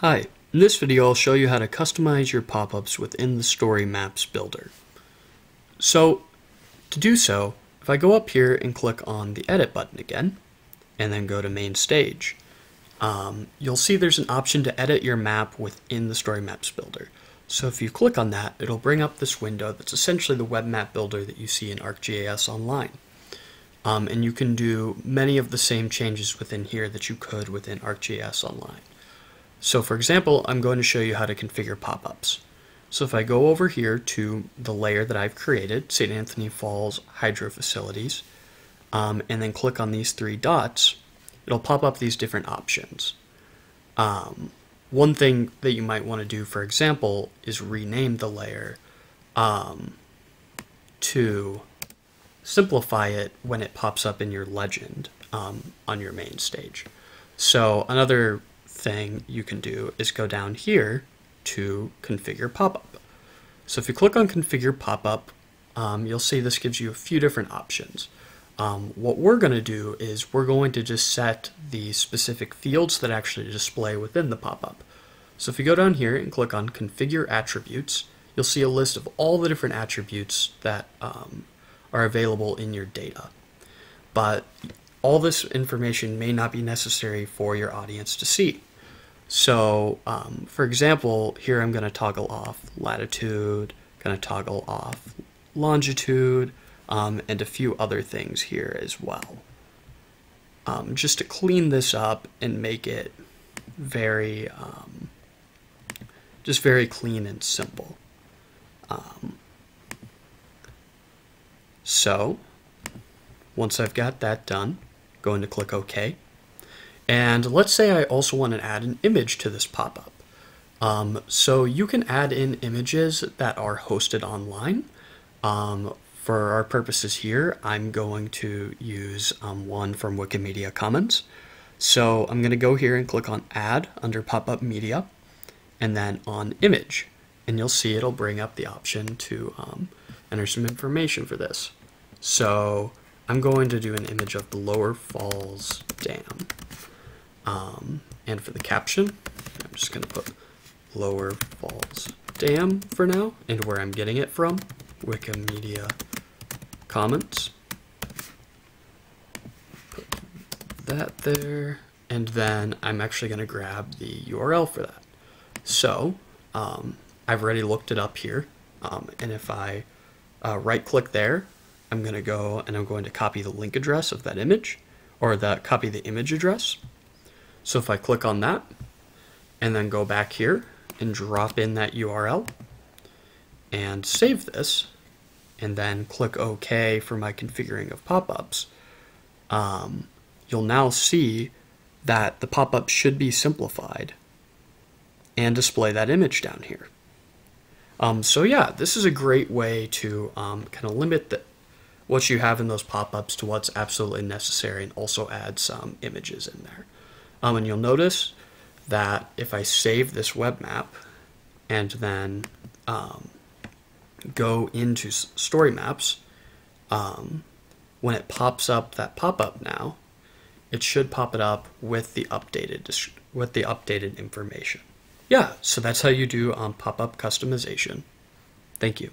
Hi, in this video I'll show you how to customize your pop-ups within the Story Maps Builder. So, to do so, if I go up here and click on the Edit button again, and then go to Main Stage, um, you'll see there's an option to edit your map within the Story Maps Builder. So if you click on that, it'll bring up this window that's essentially the web map builder that you see in ArcGIS Online. Um, and you can do many of the same changes within here that you could within ArcGIS Online. So for example, I'm going to show you how to configure pop-ups. So if I go over here to the layer that I've created, St. Anthony Falls Hydro Facilities, um, and then click on these three dots, it'll pop up these different options. Um, one thing that you might want to do, for example, is rename the layer um, to simplify it when it pops up in your legend um, on your main stage. So another thing you can do is go down here to configure pop-up. So if you click on configure pop-up, um, you'll see this gives you a few different options. Um, what we're going to do is we're going to just set the specific fields that actually display within the pop-up. So if you go down here and click on configure attributes, you'll see a list of all the different attributes that um, are available in your data. But all this information may not be necessary for your audience to see. So, um, for example, here I'm going to toggle off latitude, going to toggle off longitude, um, and a few other things here as well. Um, just to clean this up and make it very, um, just very clean and simple. Um, so, once I've got that done, going to click OK. And let's say I also want to add an image to this pop-up. Um, so you can add in images that are hosted online. Um, for our purposes here, I'm going to use um, one from Wikimedia Commons. So I'm going to go here and click on Add under Pop-Up Media, and then on Image. And you'll see it'll bring up the option to um, enter some information for this. So I'm going to do an image of the Lower Falls Dam. Um, and for the caption, I'm just going to put Lower Falls Dam for now, and where I'm getting it from, Wikimedia Commons. Put that there, and then I'm actually going to grab the URL for that. So, um, I've already looked it up here, um, and if I uh, right click there, I'm going to go and I'm going to copy the link address of that image, or the copy the image address. So if I click on that, and then go back here and drop in that URL, and save this, and then click OK for my configuring of pop-ups, um, you'll now see that the pop-up should be simplified and display that image down here. Um, so yeah, this is a great way to um, kind of limit the, what you have in those pop-ups to what's absolutely necessary and also add some images in there. Um, and you'll notice that if I save this web map and then um, go into story maps, um, when it pops up that pop-up now, it should pop it up with the updated with the updated information. Yeah, so that's how you do um, pop-up customization. Thank you.